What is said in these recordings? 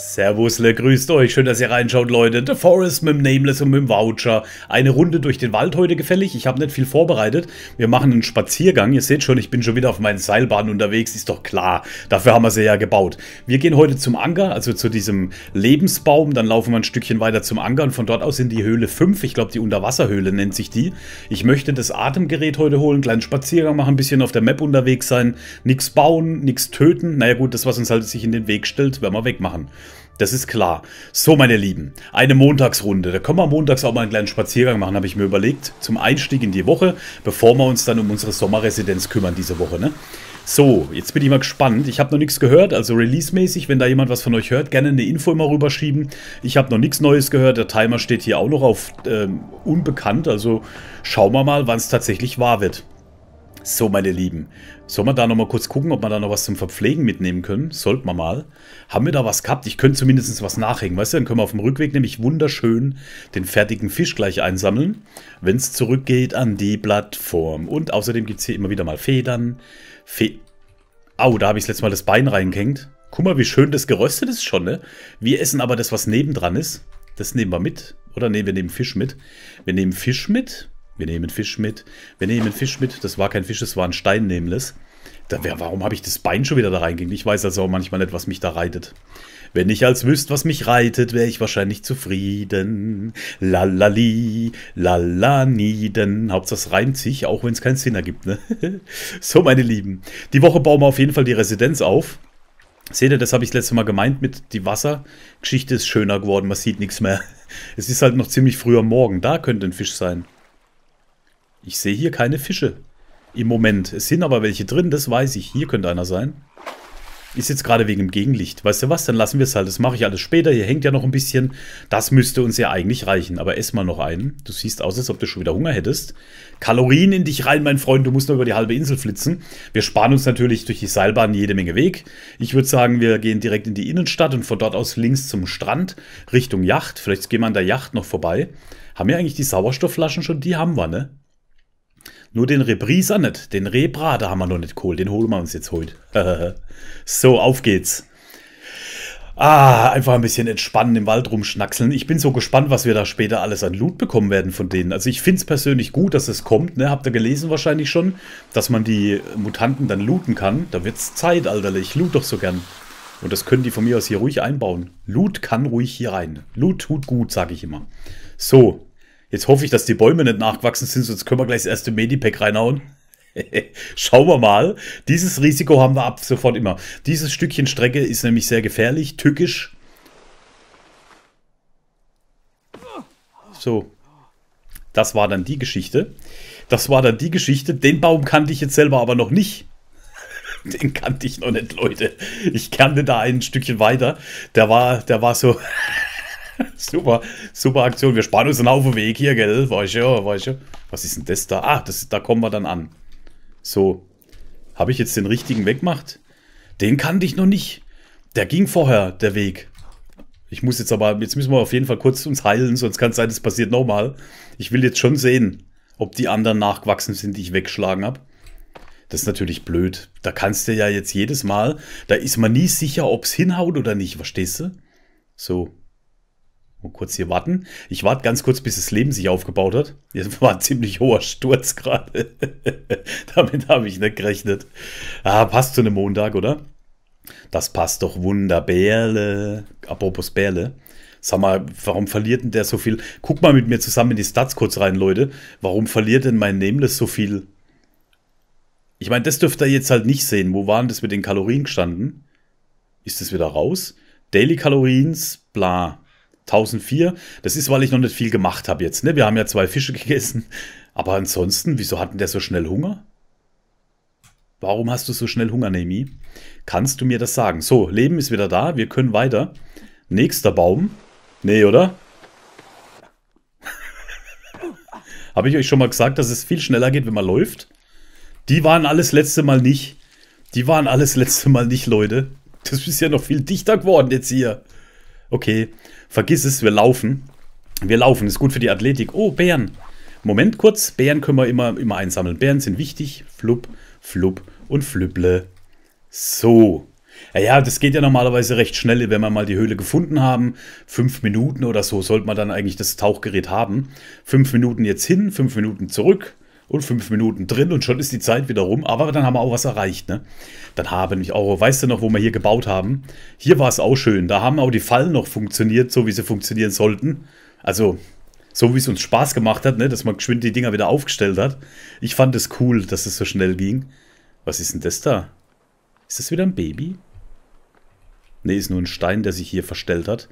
Servusle, grüßt euch, schön, dass ihr reinschaut, Leute. The Forest mit dem Nameless und mit dem Voucher. Eine Runde durch den Wald heute gefällig. Ich habe nicht viel vorbereitet. Wir machen einen Spaziergang. Ihr seht schon, ich bin schon wieder auf meinen Seilbahnen unterwegs. Ist doch klar. Dafür haben wir sie ja gebaut. Wir gehen heute zum Anker, also zu diesem Lebensbaum. Dann laufen wir ein Stückchen weiter zum Anker und von dort aus in die Höhle 5. Ich glaube, die Unterwasserhöhle nennt sich die. Ich möchte das Atemgerät heute holen, einen kleinen Spaziergang machen, ein bisschen auf der Map unterwegs sein. Nichts bauen, nichts töten. Naja gut, das, was uns halt sich in den Weg stellt, werden wir wegmachen. Das ist klar. So, meine Lieben, eine Montagsrunde. Da können wir montags auch mal einen kleinen Spaziergang machen, habe ich mir überlegt. Zum Einstieg in die Woche, bevor wir uns dann um unsere Sommerresidenz kümmern diese Woche. Ne? So, jetzt bin ich mal gespannt. Ich habe noch nichts gehört, also release-mäßig, wenn da jemand was von euch hört, gerne eine Info immer rüberschieben. Ich habe noch nichts Neues gehört. Der Timer steht hier auch noch auf ähm, unbekannt, also schauen wir mal, wann es tatsächlich wahr wird. So, meine Lieben, sollen wir da nochmal kurz gucken, ob wir da noch was zum Verpflegen mitnehmen können? Sollten wir mal. Haben wir da was gehabt? Ich könnte zumindest was nachhängen, weißt du? Dann können wir auf dem Rückweg nämlich wunderschön den fertigen Fisch gleich einsammeln, wenn es zurückgeht an die Plattform. Und außerdem gibt es hier immer wieder mal Federn. Fe Au, da habe ich das letzte Mal das Bein reingehängt. Guck mal, wie schön das geröstet ist schon, ne? Wir essen aber das, was nebendran ist. Das nehmen wir mit. Oder nee, wir nehmen Fisch mit. Wir nehmen Fisch mit. Wir nehmen Fisch mit. Wir nehmen Fisch mit. Das war kein Fisch, das war ein Stein, nämlich. Da, warum habe ich das Bein schon wieder da reingegeben? Ich weiß also auch manchmal nicht, was mich da reitet. Wenn ich als wüsst, was mich reitet, wäre ich wahrscheinlich zufrieden. Lalali, lalaniden. Hauptsache es reimt sich, auch wenn es keinen Sinn ergibt. Ne? so, meine Lieben. Die Woche bauen wir auf jeden Fall die Residenz auf. Seht ihr, das habe ich das letzte Mal gemeint mit die Wassergeschichte ist schöner geworden, man sieht nichts mehr. Es ist halt noch ziemlich früh am Morgen, da könnte ein Fisch sein. Ich sehe hier keine Fische. Im Moment. Es sind aber welche drin, das weiß ich. Hier könnte einer sein. Ist jetzt gerade wegen dem Gegenlicht. Weißt du was, dann lassen wir es halt. Das mache ich alles später. Hier hängt ja noch ein bisschen. Das müsste uns ja eigentlich reichen. Aber ess mal noch einen. Du siehst aus, als ob du schon wieder Hunger hättest. Kalorien in dich rein, mein Freund. Du musst noch über die halbe Insel flitzen. Wir sparen uns natürlich durch die Seilbahn jede Menge Weg. Ich würde sagen, wir gehen direkt in die Innenstadt und von dort aus links zum Strand, Richtung Yacht. Vielleicht gehen wir an der Yacht noch vorbei. Haben wir eigentlich die Sauerstoffflaschen schon? Die haben wir, ne? Nur den Repriser nicht. Den Rebrater haben wir noch nicht geholt. Den holen wir uns jetzt heute. so, auf geht's. Ah, einfach ein bisschen entspannen, im Wald rumschnackseln. Ich bin so gespannt, was wir da später alles an Loot bekommen werden von denen. Also ich finde es persönlich gut, dass es kommt. Ne? Habt ihr gelesen wahrscheinlich schon, dass man die Mutanten dann looten kann. Da wird's Zeit, Alter. Ich loot doch so gern. Und das können die von mir aus hier ruhig einbauen. Loot kann ruhig hier rein. Loot tut gut, sage ich immer. So, Jetzt hoffe ich, dass die Bäume nicht nachgewachsen sind, sonst können wir gleich das erste Medipack reinhauen. Schauen wir mal. Dieses Risiko haben wir ab sofort immer. Dieses Stückchen Strecke ist nämlich sehr gefährlich, tückisch. So. Das war dann die Geschichte. Das war dann die Geschichte. Den Baum kannte ich jetzt selber aber noch nicht. Den kannte ich noch nicht, Leute. Ich kannte da ein Stückchen weiter. Der war, der war so. super, super Aktion. Wir sparen uns einen Haufen Weg hier, gell? Weißt du, weißt du. Was ist denn das da? Ah, das, da kommen wir dann an. So. Habe ich jetzt den richtigen weggemacht? Den kannte ich noch nicht. Der ging vorher, der Weg. Ich muss jetzt aber, jetzt müssen wir auf jeden Fall kurz uns heilen, sonst kann es sein, es passiert nochmal. Ich will jetzt schon sehen, ob die anderen nachgewachsen sind, die ich weggeschlagen habe. Das ist natürlich blöd. Da kannst du ja jetzt jedes Mal, da ist man nie sicher, ob es hinhaut oder nicht, verstehst du? So. Mal kurz hier warten. Ich warte ganz kurz, bis das Leben sich aufgebaut hat. Das war ein ziemlich hoher Sturz gerade. Damit habe ich nicht gerechnet. Ah, passt zu einem Montag, oder? Das passt doch wunderbärle. Apropos Bärle. Sag mal, warum verliert denn der so viel? Guck mal mit mir zusammen in die Stats kurz rein, Leute. Warum verliert denn mein Nameless so viel? Ich meine, das dürft ihr jetzt halt nicht sehen. Wo waren das mit den Kalorien gestanden? Ist das wieder raus? Daily Calories, bla. 1004. Das ist, weil ich noch nicht viel gemacht habe jetzt. Ne? Wir haben ja zwei Fische gegessen. Aber ansonsten, wieso hatten der so schnell Hunger? Warum hast du so schnell Hunger, Nemi? Kannst du mir das sagen? So, Leben ist wieder da. Wir können weiter. Nächster Baum. Nee, oder? Habe ich euch schon mal gesagt, dass es viel schneller geht, wenn man läuft? Die waren alles letzte Mal nicht. Die waren alles letzte Mal nicht, Leute. Das ist ja noch viel dichter geworden jetzt hier. Okay, vergiss es, wir laufen. Wir laufen, ist gut für die Athletik. Oh, Bären. Moment kurz, Bären können wir immer, immer einsammeln. Bären sind wichtig. Flup, flup und flüpple. So. Ja, das geht ja normalerweise recht schnell, wenn wir mal die Höhle gefunden haben. Fünf Minuten oder so sollte man dann eigentlich das Tauchgerät haben. Fünf Minuten jetzt hin, fünf Minuten zurück und fünf Minuten drin und schon ist die Zeit wieder rum. Aber dann haben wir auch was erreicht, ne? Dann haben ich auch, weißt du noch, wo wir hier gebaut haben? Hier war es auch schön. Da haben auch die Fallen noch funktioniert, so wie sie funktionieren sollten. Also, so wie es uns Spaß gemacht hat, ne? Dass man geschwind die Dinger wieder aufgestellt hat. Ich fand es cool, dass es so schnell ging. Was ist denn das da? Ist das wieder ein Baby? Ne, ist nur ein Stein, der sich hier verstellt hat.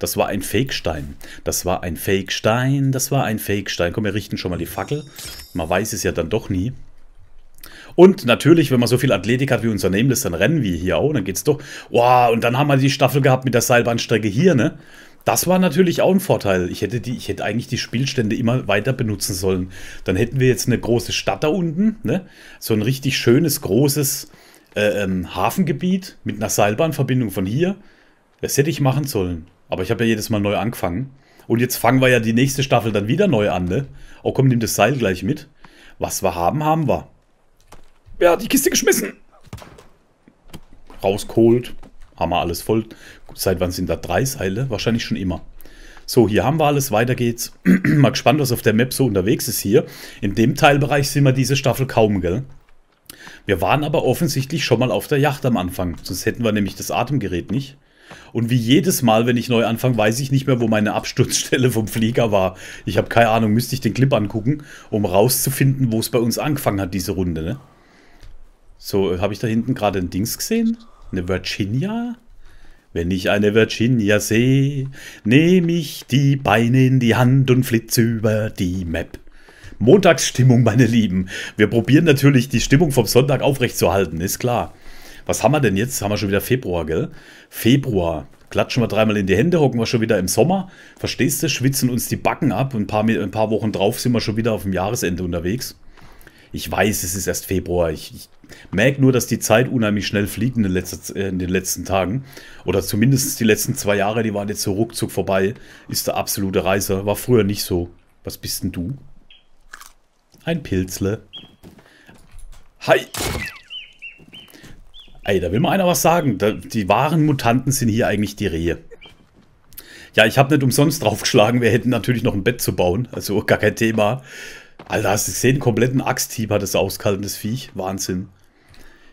Das war ein Fake-Stein. Das war ein Fake-Stein. Das war ein Fake-Stein. Komm, wir richten schon mal die Fackel. Man weiß es ja dann doch nie. Und natürlich, wenn man so viel Athletik hat wie unser Nameless, dann rennen wir hier auch. Dann geht's doch. Wow, und dann haben wir die Staffel gehabt mit der Seilbahnstrecke hier, ne? Das war natürlich auch ein Vorteil. Ich hätte, die, ich hätte eigentlich die Spielstände immer weiter benutzen sollen. Dann hätten wir jetzt eine große Stadt da unten, ne? So ein richtig schönes, großes äh, ähm, Hafengebiet mit einer Seilbahnverbindung von hier. Das hätte ich machen sollen. Aber ich habe ja jedes Mal neu angefangen. Und jetzt fangen wir ja die nächste Staffel dann wieder neu an, ne? Oh komm, nimm das Seil gleich mit. Was wir haben, haben wir. Wer hat die Kiste geschmissen? Rauskohlt. Haben wir alles voll. Seit wann sind da drei Seile? Wahrscheinlich schon immer. So, hier haben wir alles, weiter geht's. Mal gespannt, was auf der Map so unterwegs ist hier. In dem Teilbereich sind wir diese Staffel kaum, gell? Wir waren aber offensichtlich schon mal auf der Yacht am Anfang. Sonst hätten wir nämlich das Atemgerät nicht. Und wie jedes Mal, wenn ich neu anfange, weiß ich nicht mehr, wo meine Absturzstelle vom Flieger war. Ich habe keine Ahnung, müsste ich den Clip angucken, um rauszufinden, wo es bei uns angefangen hat, diese Runde. Ne? So, habe ich da hinten gerade ein Dings gesehen? Eine Virginia? Wenn ich eine Virginia sehe, nehme ich die Beine in die Hand und flitze über die Map. Montagsstimmung, meine Lieben. Wir probieren natürlich die Stimmung vom Sonntag aufrechtzuerhalten, ist klar. Was haben wir denn jetzt? Haben wir schon wieder Februar, gell? Februar. Klatschen wir dreimal in die Hände, hocken wir schon wieder im Sommer. Verstehst du? Schwitzen uns die Backen ab. Ein paar, ein paar Wochen drauf sind wir schon wieder auf dem Jahresende unterwegs. Ich weiß, es ist erst Februar. Ich, ich merke nur, dass die Zeit unheimlich schnell fliegt in den, letzten, äh, in den letzten Tagen. Oder zumindest die letzten zwei Jahre, die waren jetzt so ruckzuck vorbei. Ist der absolute Reiser. War früher nicht so. Was bist denn du? Ein Pilzle. Hi. Ey, da will mal einer was sagen. die wahren Mutanten sind hier eigentlich die Rehe. Ja, ich habe nicht umsonst draufgeschlagen. Wir hätten natürlich noch ein Bett zu bauen. Also gar kein Thema. Alter, hast du gesehen? Kompletten Axthieb hat das auskaltendes Viech. Wahnsinn.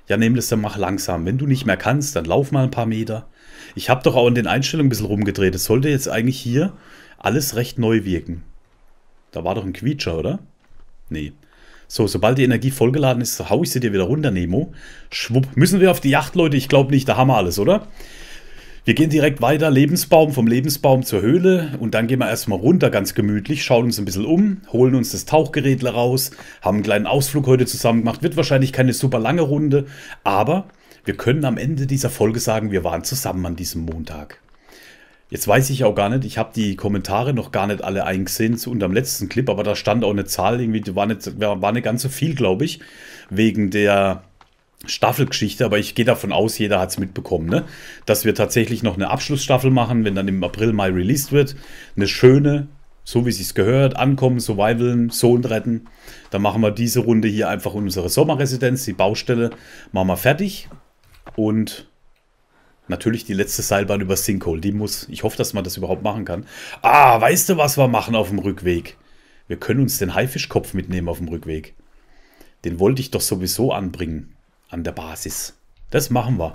Ja, nehm das dann mach langsam. Wenn du nicht mehr kannst, dann lauf mal ein paar Meter. Ich habe doch auch in den Einstellungen ein bisschen rumgedreht. Es sollte jetzt eigentlich hier alles recht neu wirken. Da war doch ein Quietscher, oder? Nee. So, sobald die Energie vollgeladen ist, hau ich sie dir wieder runter, Nemo. Schwupp. Müssen wir auf die Yacht, Leute? Ich glaube nicht, da haben wir alles, oder? Wir gehen direkt weiter, Lebensbaum, vom Lebensbaum zur Höhle und dann gehen wir erstmal runter, ganz gemütlich, schauen uns ein bisschen um, holen uns das Tauchgerät raus, haben einen kleinen Ausflug heute zusammen gemacht. Wird wahrscheinlich keine super lange Runde, aber wir können am Ende dieser Folge sagen, wir waren zusammen an diesem Montag. Jetzt weiß ich auch gar nicht, ich habe die Kommentare noch gar nicht alle eingesehen zu unterm letzten Clip, aber da stand auch eine Zahl, irgendwie, die war nicht, war nicht ganz so viel, glaube ich, wegen der Staffelgeschichte, aber ich gehe davon aus, jeder hat es mitbekommen, ne? dass wir tatsächlich noch eine Abschlussstaffel machen, wenn dann im April, Mai released wird. Eine schöne, so wie es gehört, ankommen, survivalen, Sohn retten. Dann machen wir diese Runde hier einfach in unsere Sommerresidenz, die Baustelle, machen wir fertig und Natürlich die letzte Seilbahn über Sinkhole. Die muss. Ich hoffe, dass man das überhaupt machen kann. Ah, weißt du, was wir machen auf dem Rückweg? Wir können uns den Haifischkopf mitnehmen auf dem Rückweg. Den wollte ich doch sowieso anbringen. An der Basis. Das machen wir.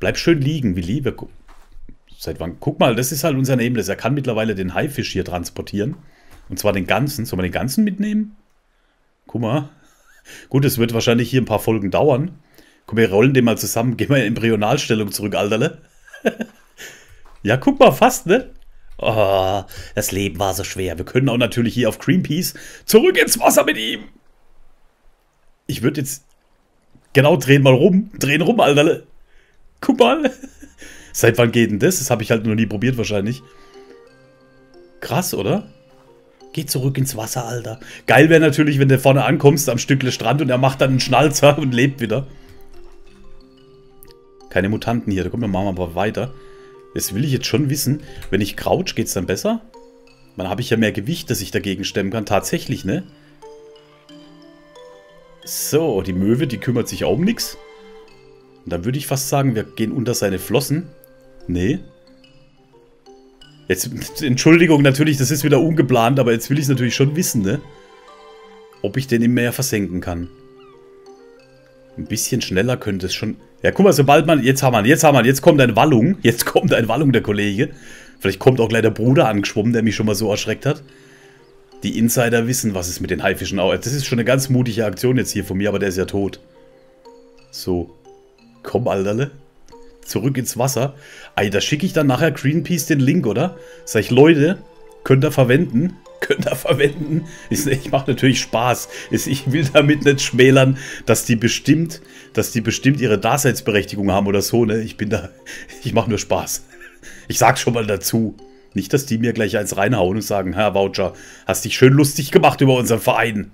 Bleib schön liegen, Willi. Wir Seit wann? Guck mal, das ist halt unser Nameless. Er kann mittlerweile den Haifisch hier transportieren. Und zwar den ganzen. Sollen wir den ganzen mitnehmen? Guck mal. Gut, es wird wahrscheinlich hier ein paar Folgen dauern. Komm, wir rollen den mal zusammen. Gehen wir in Embryonalstellung zurück, Alterle. ja, guck mal, fast, ne? Oh, das Leben war so schwer. Wir können auch natürlich hier auf Greenpeace zurück ins Wasser mit ihm. Ich würde jetzt genau drehen mal rum. Drehen rum, Alterle. Guck mal. Seit wann geht denn das? Das habe ich halt noch nie probiert wahrscheinlich. Krass, oder? Geh zurück ins Wasser, Alter. Geil wäre natürlich, wenn du vorne ankommst am Stückle Strand und er macht dann einen Schnalzer und lebt wieder. Keine Mutanten hier. Da kommen wir mal weiter. Das will ich jetzt schon wissen. Wenn ich crouch, geht es dann besser? Dann habe ich ja mehr Gewicht, dass ich dagegen stemmen kann. Tatsächlich, ne? So, die Möwe, die kümmert sich auch um nichts. Dann würde ich fast sagen, wir gehen unter seine Flossen. Nee. Jetzt, Entschuldigung, natürlich, das ist wieder ungeplant, aber jetzt will ich es natürlich schon wissen, ne? Ob ich den im Meer versenken kann. Ein bisschen schneller könnte es schon... Ja, guck mal, sobald man... Jetzt haben wir jetzt haben wir jetzt kommt eine Wallung. Jetzt kommt eine Wallung, der Kollege. Vielleicht kommt auch gleich der Bruder angeschwommen, der mich schon mal so erschreckt hat. Die Insider wissen, was es mit den Haifischen auch... Das ist schon eine ganz mutige Aktion jetzt hier von mir, aber der ist ja tot. So. Komm, Alterle. Zurück ins Wasser. Ey, da schicke ich dann nachher Greenpeace den Link, oder? Sag ich, Leute, könnt ihr verwenden. Könnt ihr verwenden. Ich, ich mache natürlich Spaß. Ich will damit nicht schmälern, dass die bestimmt, dass die bestimmt ihre Daseinsberechtigung haben oder so, ne? Ich bin da, ich mache nur Spaß. Ich sag's schon mal dazu. Nicht, dass die mir gleich eins reinhauen und sagen, Herr Voucher, hast dich schön lustig gemacht über unseren Verein.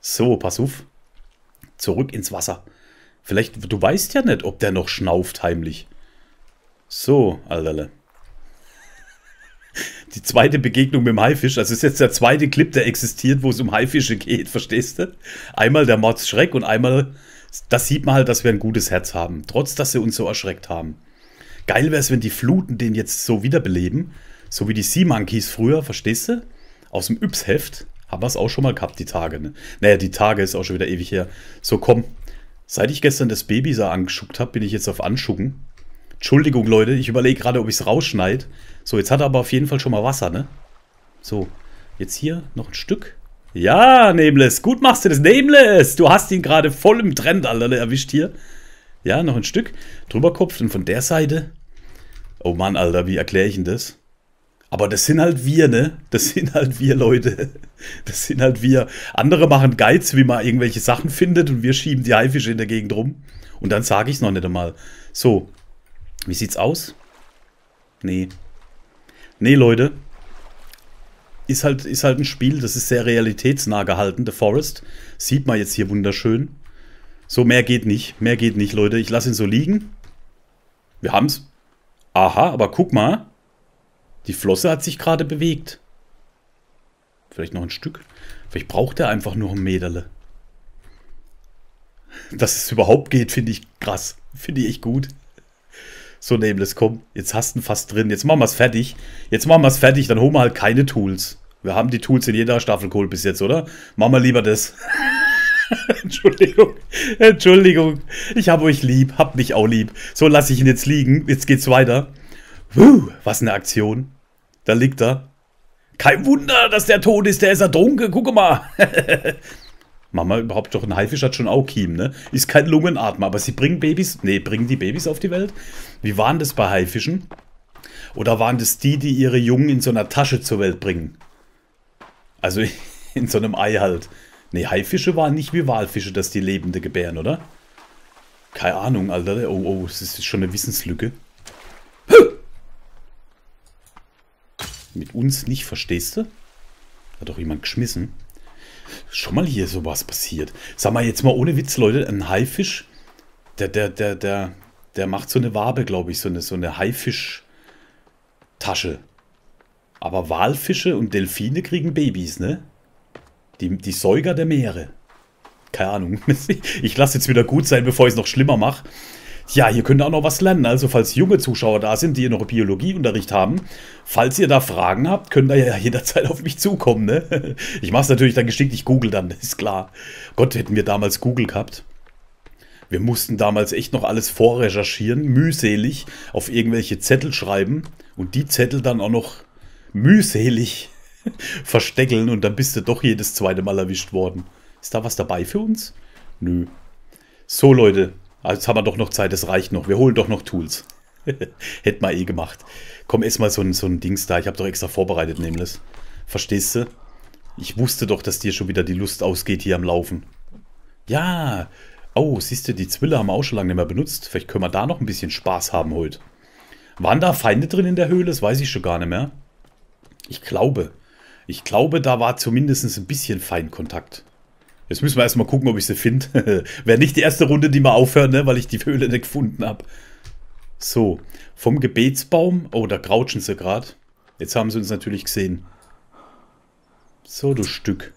So, pass auf. Zurück ins Wasser. Vielleicht, du weißt ja nicht, ob der noch schnauft heimlich. So, Alterle. Die zweite Begegnung mit dem Haifisch, also ist jetzt der zweite Clip, der existiert, wo es um Haifische geht, verstehst du? Einmal der Mordsschreck und einmal, das sieht man halt, dass wir ein gutes Herz haben, trotz dass sie uns so erschreckt haben. Geil wäre es, wenn die Fluten den jetzt so wiederbeleben, so wie die Sea Monkeys früher, verstehst du? Aus dem Yps-Heft haben wir es auch schon mal gehabt, die Tage, ne? Naja, die Tage ist auch schon wieder ewig her. So, komm, Seit ich gestern das Baby so angeschuckt habe, bin ich jetzt auf Anschucken. Entschuldigung, Leute, ich überlege gerade, ob ich es rausschneide. So, jetzt hat er aber auf jeden Fall schon mal Wasser, ne? So, jetzt hier noch ein Stück. Ja, Nameless, gut machst du das. Nameless, du hast ihn gerade voll im Trend, Alter, erwischt hier. Ja, noch ein Stück. Drüber Kopf und von der Seite. Oh Mann, Alter, wie erkläre ich denn das? Aber das sind halt wir, ne? Das sind halt wir, Leute. Das sind halt wir. Andere machen Geiz, wie man irgendwelche Sachen findet und wir schieben die Haifische in der Gegend rum. Und dann sage ich es noch nicht einmal. So, wie sieht's aus? Nee. Nee, Leute. Ist halt, ist halt ein Spiel, das ist sehr realitätsnah gehalten. The Forest. Sieht man jetzt hier wunderschön. So, mehr geht nicht. Mehr geht nicht, Leute. Ich lasse ihn so liegen. Wir haben's. Aha, aber guck mal. Die Flosse hat sich gerade bewegt. Vielleicht noch ein Stück. Vielleicht braucht er einfach nur ein Meterle. Dass es überhaupt geht, finde ich krass. Finde ich echt gut. So, Nameless, komm. Jetzt hast du ihn fast drin. Jetzt machen wir es fertig. Jetzt machen wir es fertig, dann holen wir halt keine Tools. Wir haben die Tools in jeder Staffel geholt bis jetzt, oder? Machen wir lieber das. Entschuldigung. Entschuldigung. Ich habe euch lieb. Habt mich auch lieb. So, lasse ich ihn jetzt liegen. Jetzt geht's weiter. Puh, was eine Aktion. Da liegt er. Kein Wunder, dass der tot ist, der ist ertrunken, guck mal. Mama überhaupt doch ein Haifisch hat schon auch Kiem, ne? Ist kein Lungenatmer, aber sie bringen Babys. Ne, bringen die Babys auf die Welt? Wie waren das bei Haifischen? Oder waren das die, die ihre Jungen in so einer Tasche zur Welt bringen? Also in so einem Ei halt. Ne, Haifische waren nicht wie Walfische, dass die Lebende gebären, oder? Keine Ahnung, Alter. Oh, oh, das ist schon eine Wissenslücke. Mit uns nicht, verstehst du? Hat doch jemand geschmissen. Schon mal hier sowas passiert. Sag mal jetzt mal ohne Witz, Leute, ein Haifisch, der, der, der, der, der macht so eine Wabe, glaube ich, so eine, so eine Haifisch-Tasche. Aber Walfische und Delfine kriegen Babys, ne? Die, die Säuger der Meere. Keine Ahnung. Ich lasse jetzt wieder gut sein, bevor ich es noch schlimmer mache. Ja, ihr könnt auch noch was lernen. Also, falls junge Zuschauer da sind, die noch Biologieunterricht haben, falls ihr da Fragen habt, könnt ihr ja jederzeit auf mich zukommen. Ne? Ich mache es natürlich dann geschickt, ich google dann, ist klar. Gott, hätten wir damals Google gehabt. Wir mussten damals echt noch alles vorrecherchieren, mühselig auf irgendwelche Zettel schreiben und die Zettel dann auch noch mühselig versteckeln und dann bist du doch jedes zweite Mal erwischt worden. Ist da was dabei für uns? Nö. So Leute, also jetzt haben wir doch noch Zeit, das reicht noch. Wir holen doch noch Tools. Hätten wir eh gemacht. Komm, ess mal so ein, so ein Dings da. Ich habe doch extra vorbereitet, nämlich. Verstehst du? Ich wusste doch, dass dir schon wieder die Lust ausgeht hier am Laufen. Ja. Oh, siehst du, die Zwille haben wir auch schon lange nicht mehr benutzt. Vielleicht können wir da noch ein bisschen Spaß haben heute. Waren da Feinde drin in der Höhle? Das weiß ich schon gar nicht mehr. Ich glaube. Ich glaube, da war zumindest ein bisschen Feindkontakt. Jetzt müssen wir erstmal gucken, ob ich sie finde. Wäre nicht die erste Runde, die wir aufhören, ne? weil ich die Höhle nicht gefunden habe. So, vom Gebetsbaum. Oh, da crouchen sie gerade. Jetzt haben sie uns natürlich gesehen. So, du Stück.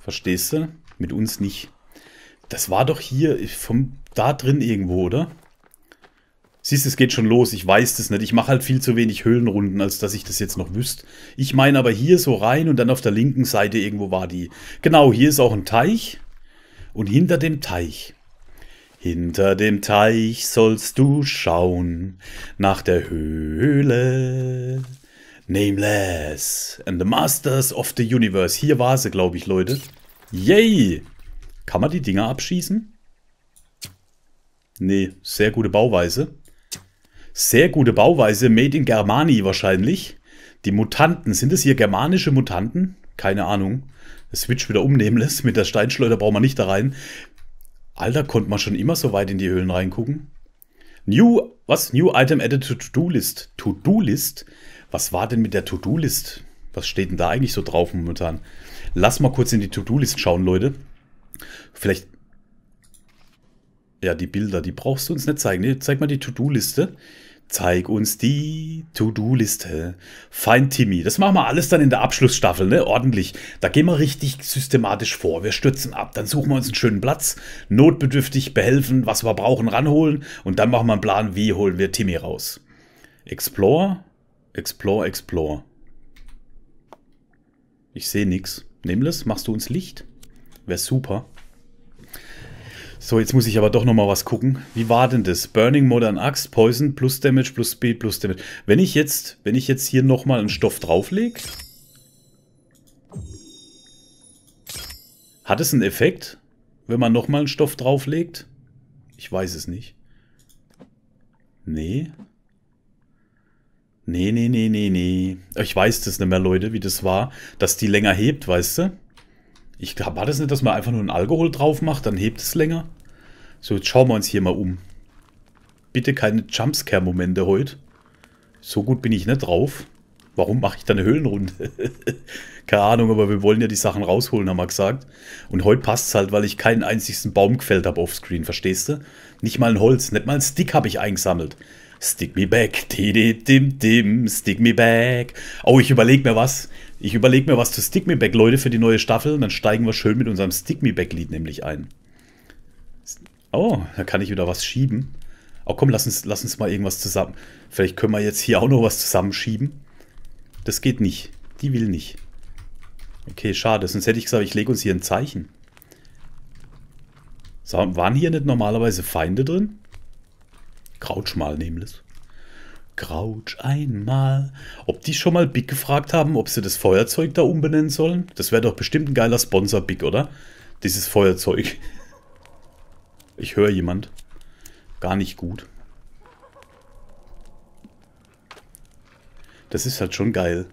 Verstehst du? Mit uns nicht. Das war doch hier vom da drin irgendwo, oder? Siehst, es geht schon los. Ich weiß das nicht. Ich mache halt viel zu wenig Höhlenrunden, als dass ich das jetzt noch wüsste. Ich meine aber hier so rein und dann auf der linken Seite irgendwo war die. Genau, hier ist auch ein Teich. Und hinter dem Teich. Hinter dem Teich sollst du schauen nach der Höhle. Nameless and the Masters of the Universe. Hier war sie, glaube ich, Leute. Yay! Kann man die Dinger abschießen? Nee, sehr gute Bauweise. Sehr gute Bauweise, made in Germani wahrscheinlich. Die Mutanten, sind es hier germanische Mutanten? Keine Ahnung. Das Switch wieder umnehmen lässt. Mit der Steinschleuder brauchen wir nicht da rein. Alter, konnte man schon immer so weit in die Höhlen reingucken? New, was? New Item added to To-Do-List. To-Do-List? Was war denn mit der To-Do-List? Was steht denn da eigentlich so drauf momentan? Lass mal kurz in die To-Do-List schauen, Leute. Vielleicht... Ja, die Bilder, die brauchst du uns nicht zeigen. Nee, zeig mal die To-Do-Liste. Zeig uns die To-Do-Liste. Fein Timmy. Das machen wir alles dann in der Abschlussstaffel, ne? Ordentlich. Da gehen wir richtig systematisch vor. Wir stürzen ab, dann suchen wir uns einen schönen Platz, notbedürftig behelfen, was wir brauchen, ranholen und dann machen wir einen Plan, wie holen wir Timmy raus. Explore, Explore, Explore. Ich sehe nichts. Nameless, machst du uns Licht? Wäre super. So, jetzt muss ich aber doch nochmal was gucken. Wie war denn das? Burning Modern Axt, Poison, plus Damage, plus Speed, plus Damage. Wenn ich jetzt, wenn ich jetzt hier nochmal einen Stoff drauflege, hat es einen Effekt, wenn man nochmal einen Stoff drauflegt? Ich weiß es nicht. Nee. Nee, nee, nee, nee, nee. Ich weiß das nicht mehr, Leute, wie das war, dass die länger hebt, weißt du? Ich glaube, war das nicht, dass man einfach nur einen Alkohol drauf macht, dann hebt es länger? So, jetzt schauen wir uns hier mal um. Bitte keine Jumpscare-Momente heute. So gut bin ich nicht drauf. Warum mache ich da eine Höhlenrunde? Keine Ahnung, aber wir wollen ja die Sachen rausholen, haben wir gesagt. Und heute passt es halt, weil ich keinen einzigen Baum gefällt habe offscreen, verstehst du? Nicht mal ein Holz, nicht mal ein Stick habe ich eingesammelt. Stick me back, dim dim, stick me back. Oh, ich überlege mir was. Ich überlege mir was zu Stick Me Back, Leute, für die neue Staffel. Und dann steigen wir schön mit unserem Stick Me Back Lied nämlich ein. Oh, da kann ich wieder was schieben. Oh komm, lass uns, lass uns mal irgendwas zusammen. Vielleicht können wir jetzt hier auch noch was zusammenschieben. Das geht nicht. Die will nicht. Okay, schade. Sonst hätte ich gesagt, ich lege uns hier ein Zeichen. So, waren hier nicht normalerweise Feinde drin? Crouch mal nämlich. Crouch einmal. Ob die schon mal Big gefragt haben, ob sie das Feuerzeug da umbenennen sollen? Das wäre doch bestimmt ein geiler Sponsor, Big, oder? Dieses Feuerzeug. Ich höre jemand. Gar nicht gut. Das ist halt schon geil.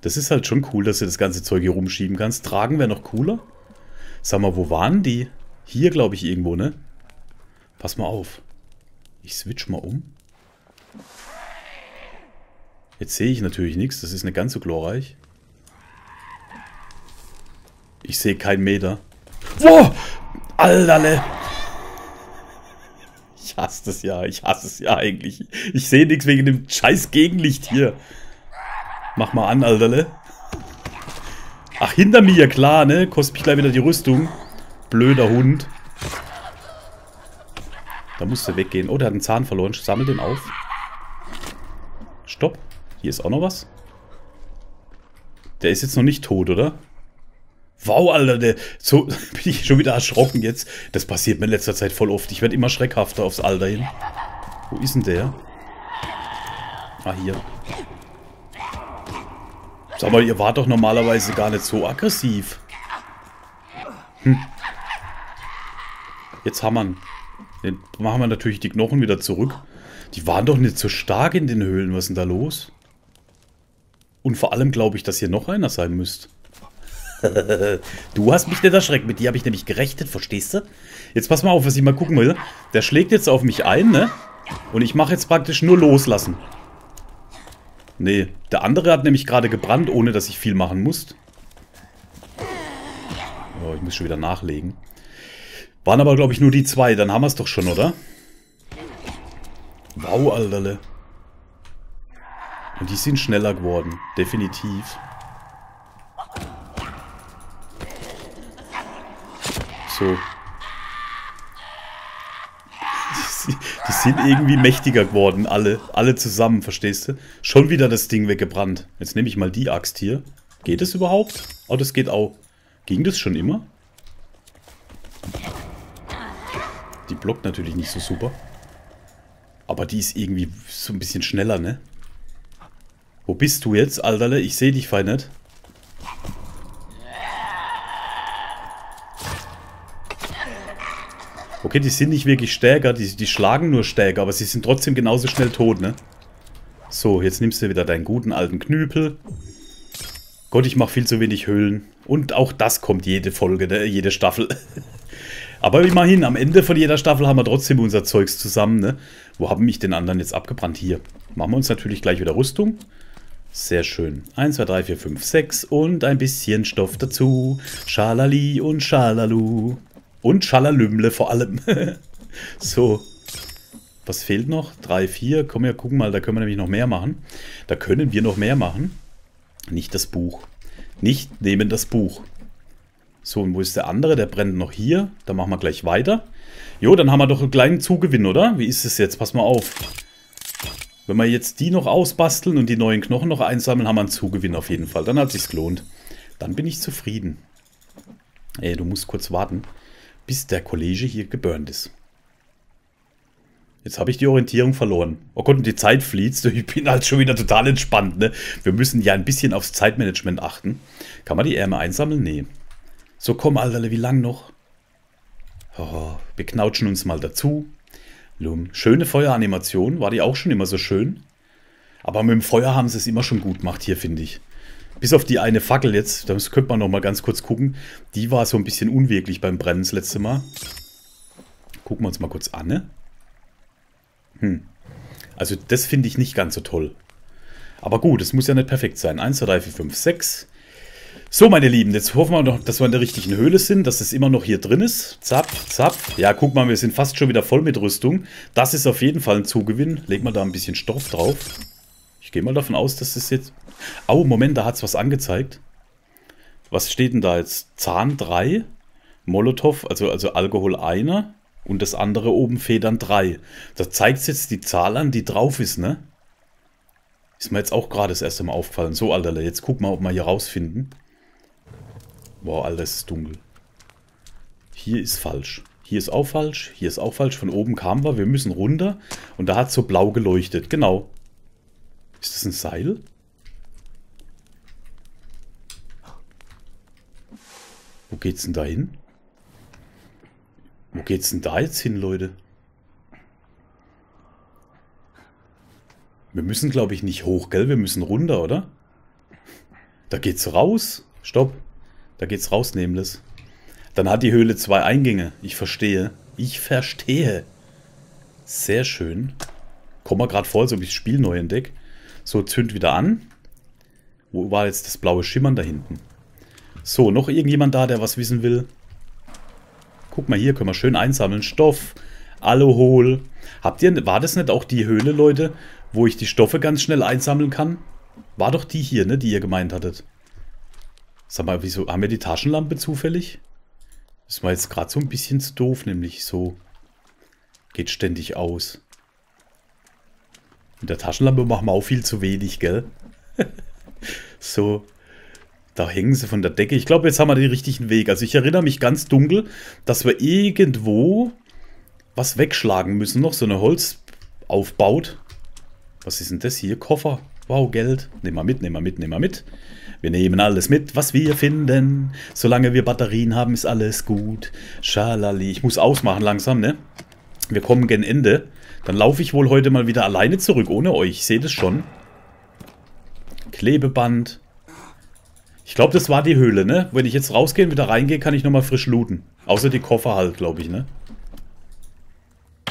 Das ist halt schon cool, dass du das ganze Zeug hier rumschieben kannst. Tragen wäre noch cooler. Sag mal, wo waren die? Hier, glaube ich, irgendwo, ne? Pass mal auf. Ich switch mal um. Jetzt sehe ich natürlich nichts. Das ist nicht ganz so glorreich. Ich sehe keinen Meter. Wow! Alterle! Ich hasse das ja. Ich hasse es ja eigentlich. Ich sehe nichts wegen dem scheiß Gegenlicht hier. Mach mal an, Alterle. Ach, hinter mir, klar, ne? Kostet mich gleich wieder die Rüstung. Blöder Hund. Da musst du weggehen. Oh, der hat einen Zahn verloren. Sammel den auf. Stopp. Hier ist auch noch was. Der ist jetzt noch nicht tot, oder? Wow, Alter, der, so bin ich schon wieder erschrocken jetzt. Das passiert mir in letzter Zeit voll oft. Ich werde immer schreckhafter aufs Alter hin. Wo ist denn der? Ah, hier. Sag mal, ihr wart doch normalerweise gar nicht so aggressiv. Hm. Jetzt wir Den machen wir natürlich die Knochen wieder zurück. Die waren doch nicht so stark in den Höhlen. Was ist denn da los? Und vor allem glaube ich, dass hier noch einer sein müsste. du hast mich nicht erschreckt. Mit dir habe ich nämlich gerechnet, verstehst du? Jetzt pass mal auf, was ich mal gucken will. Der schlägt jetzt auf mich ein, ne? Und ich mache jetzt praktisch nur loslassen. Nee, der andere hat nämlich gerade gebrannt, ohne dass ich viel machen muss. Oh, ich muss schon wieder nachlegen. Waren aber, glaube ich, nur die zwei. Dann haben wir es doch schon, oder? Wow, Alterle. Und die sind schneller geworden. Definitiv. So. Die sind irgendwie mächtiger geworden, alle. Alle zusammen, verstehst du? Schon wieder das Ding weggebrannt. Jetzt nehme ich mal die Axt hier. Geht es überhaupt? Oh, das geht auch. Ging das schon immer? Die blockt natürlich nicht so super. Aber die ist irgendwie so ein bisschen schneller, ne? Wo bist du jetzt, Alterle? Ich sehe dich fein nicht. Okay, die sind nicht wirklich stärker, die, die schlagen nur stärker, aber sie sind trotzdem genauso schnell tot, ne? So, jetzt nimmst du wieder deinen guten alten Knüpel. Gott, ich mache viel zu wenig Höhlen. Und auch das kommt jede Folge, ne? jede Staffel. aber immerhin, am Ende von jeder Staffel haben wir trotzdem unser Zeugs zusammen, ne? Wo haben mich den anderen jetzt abgebrannt? Hier. Machen wir uns natürlich gleich wieder Rüstung. Sehr schön. 1, 2, 3, 4, 5, 6 und ein bisschen Stoff dazu. Schalali und Schalalu. Und Schalalümle vor allem. so. Was fehlt noch? 3, 4. Komm, ja, gucken mal, da können wir nämlich noch mehr machen. Da können wir noch mehr machen. Nicht das Buch. Nicht nehmen das Buch. So, und wo ist der andere? Der brennt noch hier. Da machen wir gleich weiter. Jo, dann haben wir doch einen kleinen Zugewinn, oder? Wie ist es jetzt? Pass mal auf. Wenn wir jetzt die noch ausbasteln und die neuen Knochen noch einsammeln, haben wir einen Zugewinn auf jeden Fall. Dann hat sich's gelohnt. Dann bin ich zufrieden. Ey, du musst kurz warten bis der Kollege hier geburnt ist. Jetzt habe ich die Orientierung verloren. Oh Gott, und die Zeit fließt. Ich bin halt schon wieder total entspannt. Ne? Wir müssen ja ein bisschen aufs Zeitmanagement achten. Kann man die Ärmel einsammeln? Nee. So, komm, Alter, wie lang noch? Oh, wir knautschen uns mal dazu. Lum. Schöne Feueranimation. War die auch schon immer so schön? Aber mit dem Feuer haben sie es immer schon gut gemacht hier, finde ich. Bis auf die eine Fackel jetzt, das könnte man noch mal ganz kurz gucken. Die war so ein bisschen unwirklich beim Brennen das letzte Mal. Gucken wir uns mal kurz an, ne? Hm. Also das finde ich nicht ganz so toll. Aber gut, es muss ja nicht perfekt sein. 1, 2, 3, 4, 5, 6. So, meine Lieben, jetzt hoffen wir noch, dass wir in der richtigen Höhle sind, dass es immer noch hier drin ist. Zapf, zapf. Ja, guck mal, wir sind fast schon wieder voll mit Rüstung. Das ist auf jeden Fall ein Zugewinn. Leg mal da ein bisschen Stoff drauf. Ich gehe mal davon aus, dass das jetzt... Oh, Moment, da hat es was angezeigt. Was steht denn da jetzt? Zahn 3, Molotow, also, also Alkohol 1 und das andere oben Federn 3. Da zeigt jetzt die Zahl an, die drauf ist, ne? Ist mir jetzt auch gerade das erste Mal aufgefallen. So, Alter, jetzt guck mal, ob wir hier rausfinden. Wow, Alter, es ist dunkel. Hier ist falsch. Hier ist auch falsch. Hier ist auch falsch. Von oben kamen wir. Wir müssen runter. Und da hat es so blau geleuchtet. Genau. Ist das ein Seil? Wo geht's denn da hin? Wo geht's denn da jetzt hin, Leute? Wir müssen, glaube ich, nicht hoch, gell? Wir müssen runter, oder? Da geht's raus. Stopp. Da geht's raus, Nameless. Dann hat die Höhle zwei Eingänge. Ich verstehe. Ich verstehe. Sehr schön. Komm mal gerade vor, als ob ich das Spiel neu entdecke. So, zünd wieder an. Wo war jetzt das blaue Schimmern da hinten? So, noch irgendjemand da, der was wissen will? Guck mal hier, können wir schön einsammeln. Stoff, Aluhol. Habt ihr, war das nicht auch die Höhle, Leute, wo ich die Stoffe ganz schnell einsammeln kann? War doch die hier, ne, die ihr gemeint hattet. Sag mal, wieso, haben wir die Taschenlampe zufällig? Das war jetzt gerade so ein bisschen zu doof, nämlich so. Geht ständig aus. Mit der Taschenlampe machen wir auch viel zu wenig, gell? so. Da hängen sie von der Decke. Ich glaube, jetzt haben wir den richtigen Weg. Also ich erinnere mich ganz dunkel, dass wir irgendwo was wegschlagen müssen. Noch so eine Holz aufbaut. Was ist denn das hier? Koffer. Wow, Geld. Nehmen wir mit, nehmen wir mit, nehmen wir mit. Wir nehmen alles mit, was wir finden. Solange wir Batterien haben, ist alles gut. Schalali. Ich muss ausmachen langsam, ne? Wir kommen gen Ende. Dann laufe ich wohl heute mal wieder alleine zurück, ohne euch. Ich sehe das schon. Klebeband. Ich glaube, das war die Höhle, ne? Wenn ich jetzt rausgehe und wieder reingehe, kann ich nochmal frisch looten. Außer die Koffer halt, glaube ich, ne?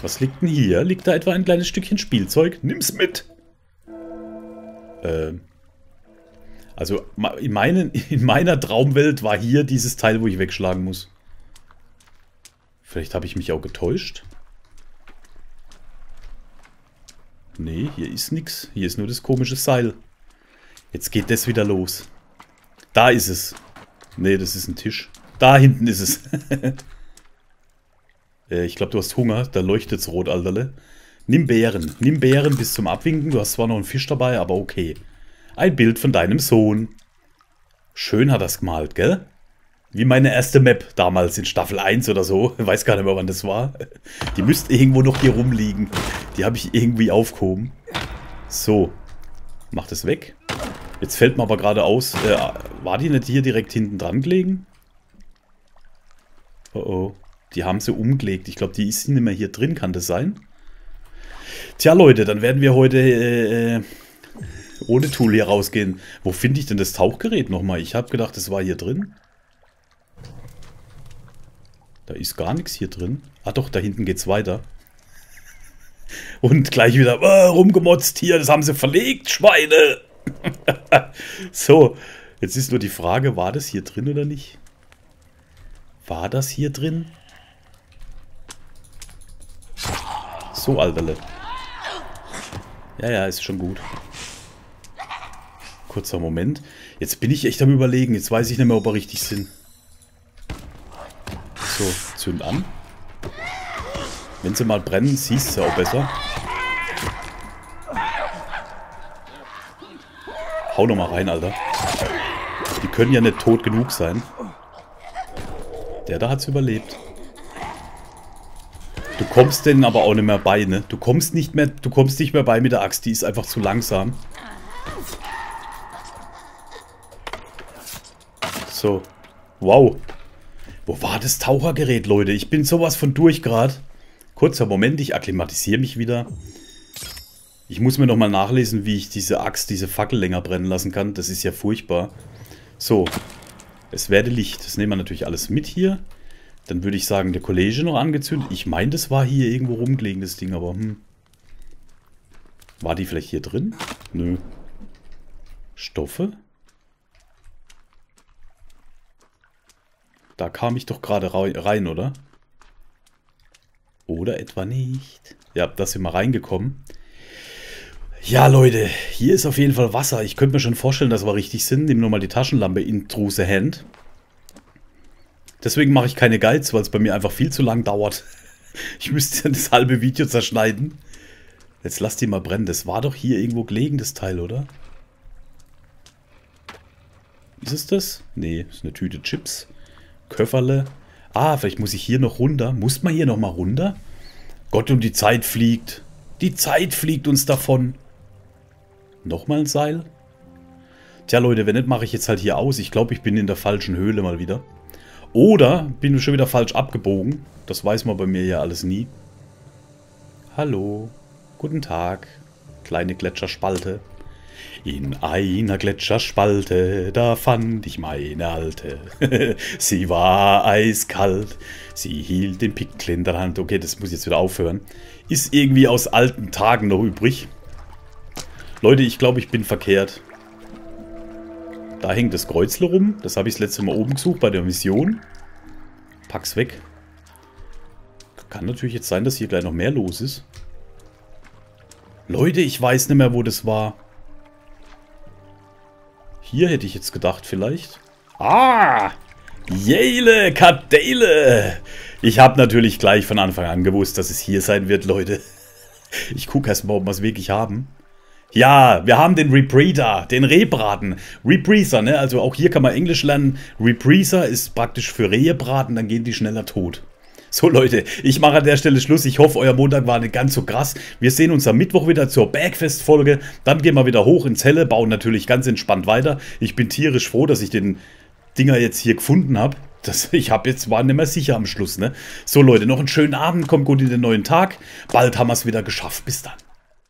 Was liegt denn hier? Liegt da etwa ein kleines Stückchen Spielzeug? Nimm's mit! Ähm. Also, in, meinen, in meiner Traumwelt war hier dieses Teil, wo ich wegschlagen muss. Vielleicht habe ich mich auch getäuscht. Nee, hier ist nichts. Hier ist nur das komische Seil. Jetzt geht das wieder los. Da ist es. Nee, das ist ein Tisch. Da hinten ist es. Äh, ich glaube, du hast Hunger. Da leuchtet's rot, Alterle. Nimm Beeren. Nimm Beeren bis zum Abwinken. Du hast zwar noch einen Fisch dabei, aber okay. Ein Bild von deinem Sohn. Schön hat das gemalt, gell? Wie meine erste Map damals in Staffel 1 oder so. Ich weiß gar nicht mehr, wann das war. Die müsste irgendwo noch hier rumliegen. Die habe ich irgendwie aufgehoben. So. Mach das weg. Jetzt fällt mir aber gerade aus, äh, war die nicht hier direkt hinten dran gelegen? Oh oh. Die haben sie umgelegt. Ich glaube, die ist nicht mehr hier drin, kann das sein? Tja, Leute, dann werden wir heute äh, äh ohne Tool hier rausgehen. Wo finde ich denn das Tauchgerät nochmal? Ich habe gedacht, das war hier drin. Da ist gar nichts hier drin. Ah doch, da hinten geht's weiter. Und gleich wieder äh, rumgemotzt hier. Das haben sie verlegt, Schweine. so, jetzt ist nur die Frage, war das hier drin oder nicht? War das hier drin? So, Alterle. Ja, ja, ist schon gut. Kurzer Moment. Jetzt bin ich echt am überlegen. Jetzt weiß ich nicht mehr, ob wir richtig sind. So, zünd an. Wenn sie mal brennen, siehst du auch besser. Hau noch mal rein, Alter. Die können ja nicht tot genug sein. Der da hat's überlebt. Du kommst denen aber auch nicht mehr bei, ne? Du kommst nicht mehr, du kommst nicht mehr bei mit der Axt, die ist einfach zu langsam. So. Wow. Wo war das Tauchergerät, Leute? Ich bin sowas von durch gerade. Kurzer Moment, ich akklimatisiere mich wieder. Ich muss mir nochmal nachlesen, wie ich diese Axt, diese Fackel länger brennen lassen kann. Das ist ja furchtbar. So. Es werde Licht. Das nehmen wir natürlich alles mit hier. Dann würde ich sagen, der Kollege noch angezündet. Ich meine, das war hier irgendwo rumgelegen, das Ding, aber hm. War die vielleicht hier drin? Nö. Stoffe? Da kam ich doch gerade rein, oder? Oder etwa nicht. Ja, da sind wir reingekommen. Ja, Leute, hier ist auf jeden Fall Wasser. Ich könnte mir schon vorstellen, dass wir richtig sind. Nehmen wir mal die Taschenlampe in Truse Hand. Deswegen mache ich keine Guides, weil es bei mir einfach viel zu lang dauert. Ich müsste das halbe Video zerschneiden. Jetzt lass die mal brennen. Das war doch hier irgendwo gelegen, das Teil, oder? Ist es das? Nee, ist eine Tüte Chips. Köfferle. Ah, vielleicht muss ich hier noch runter. Muss man hier noch mal runter? Gott, und die Zeit fliegt. Die Zeit fliegt uns davon. Nochmal ein Seil? Tja, Leute, wenn nicht, mache ich jetzt halt hier aus. Ich glaube, ich bin in der falschen Höhle mal wieder. Oder bin schon wieder falsch abgebogen. Das weiß man bei mir ja alles nie. Hallo. Guten Tag. Kleine Gletscherspalte. In einer Gletscherspalte, da fand ich meine Alte. sie war eiskalt, sie hielt den Pickel in der Hand. Okay, das muss jetzt wieder aufhören. Ist irgendwie aus alten Tagen noch übrig. Leute, ich glaube, ich bin verkehrt. Da hängt das Kreuzle rum. Das habe ich das letzte Mal oben gesucht bei der Mission. Pack's weg. Kann natürlich jetzt sein, dass hier gleich noch mehr los ist. Leute, ich weiß nicht mehr, wo das war. Hier hätte ich jetzt gedacht vielleicht. Ah! Jele, Kadele! Ich habe natürlich gleich von Anfang an gewusst, dass es hier sein wird, Leute. Ich gucke erstmal, ob wir es wirklich haben. Ja, wir haben den Repreater, den Rehbraten. Repreaser, ne? Also auch hier kann man Englisch lernen. Repreaser ist praktisch für Rehebraten, dann gehen die schneller tot. So Leute, ich mache an der Stelle Schluss. Ich hoffe, euer Montag war nicht ganz so krass. Wir sehen uns am Mittwoch wieder zur Bergfest-Folge. Dann gehen wir wieder hoch ins Helle, bauen natürlich ganz entspannt weiter. Ich bin tierisch froh, dass ich den Dinger jetzt hier gefunden habe. Das, ich habe jetzt war nicht mehr sicher am Schluss. Ne? So Leute, noch einen schönen Abend, kommt gut in den neuen Tag. Bald haben wir es wieder geschafft. Bis dann.